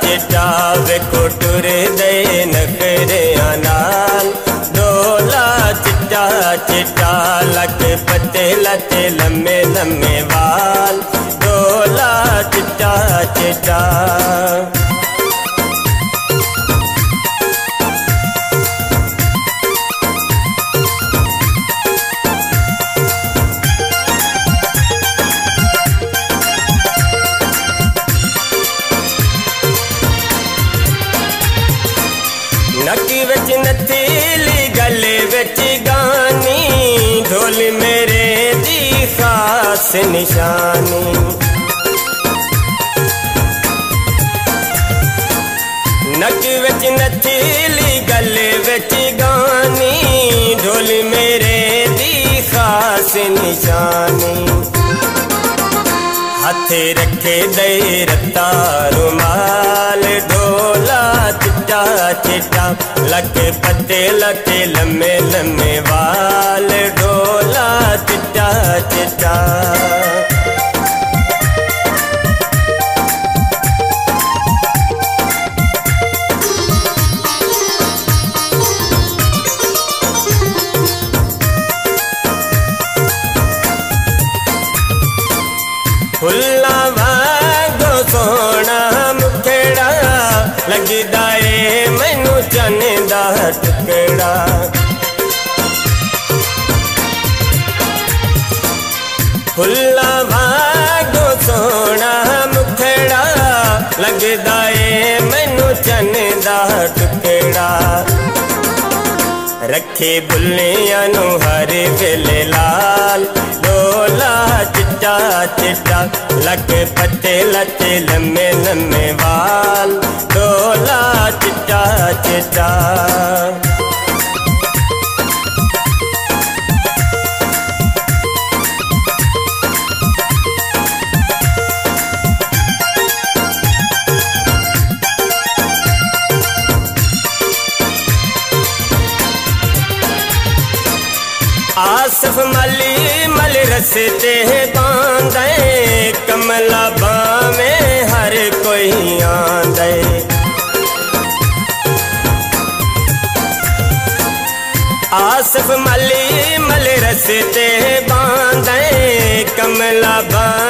चिटा वेखो टुरे दे नखरे अनाल डोला चिटा चिटा लक पते लते लम्बे लम्बे वाल, डोला चिटा चिटा नक बिच नथीली गले बिच गानी ढोल मेरे दी खास निशानी नक बिच नथीली गले बिच गानी ढोल मेरे दी खास निशानी हथ रखे दे रता रुमाल चिटा लके पत्ते लके लम्बे लम्बे वाल, डोला चिटा चिटा खुला भागो सोना मुखेड़ा, लगी दाए ਫੁੱਲਾਂ ਵਾਂਗੋ ਸੋਹਣਾ ਮੁਖੜਾ ਲੱਗਦਾ ਏ ਮੈਨੂੰ ਚੰਨ ਦਾ ਟੁਕੜਾ ਰੱਖੇ ਬੁੱਲਿਆਂ ਨੂੰ ਹਰ ਵੇਲੇ ਲਾਲ ਡੋਲਾ ਚਿੱਟਾ ਚਿੱਟਾ ਲੱਕ ਪੱਤੇ ਲੱਤੇ ਲੰਮੇ ਲੰਮੇ ਵਾਲ ਡੋਲਾ ਚਿੱਟਾ ਚਿੱਟਾ आसफ मली मल रसते बांधे, कमला बामे हर कोई आंदे आसफ मली मल रसते बांधे, कमला बामे